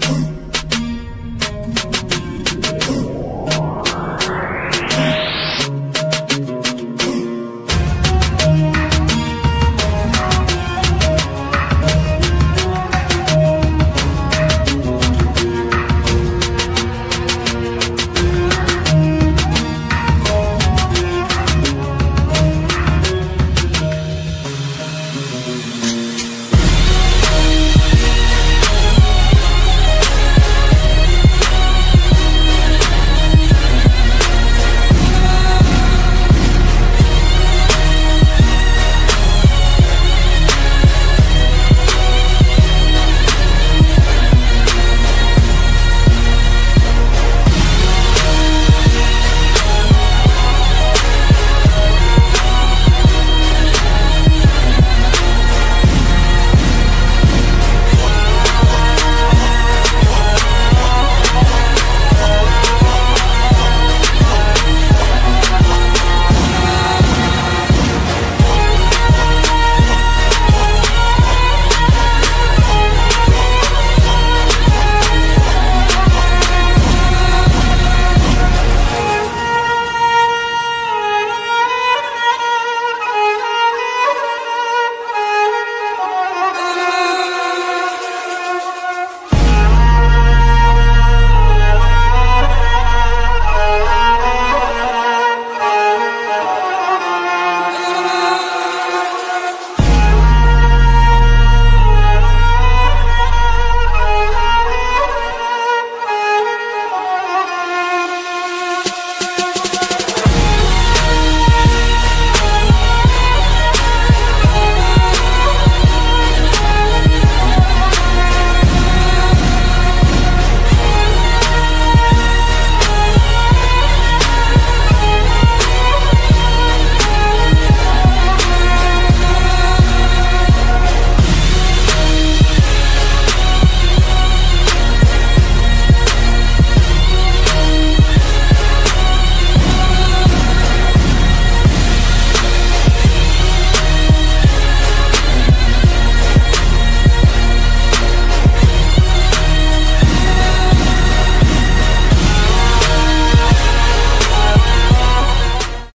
Boom.